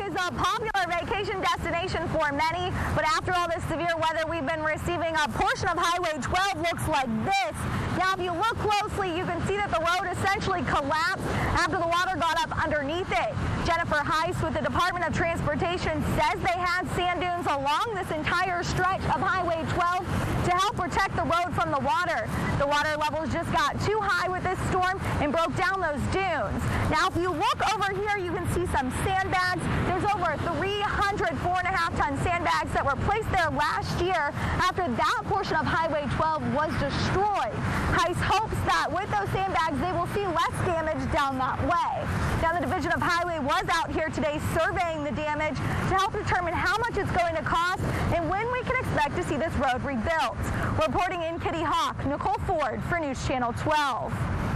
is a popular vacation destination for many, but after all this severe weather we've been receiving, a portion of Highway 12 looks like this. Now, if you look closely, you can see that the road essentially collapsed after the water got up underneath it. Jennifer Heiss with the Department of Transportation says they had sand dunes along this entire stretch of Highway 12 to help protect the road from the water. The water levels just got too high with this storm and broke down those dunes. Now, if you look over here, you can see some sandbags. There's over 300 four and a half ton sandbags that were placed there last year after that portion of Highway 12 was destroyed. Heiss hopes that with those sandbags, they will see less damage down that way. Now, the Division of Highway was out here today surveying the damage to help determine how much it's going to cost and when we can expect to see this road rebuilt. Reporting in Kitty Hawk, Nicole Ford for News Channel 12.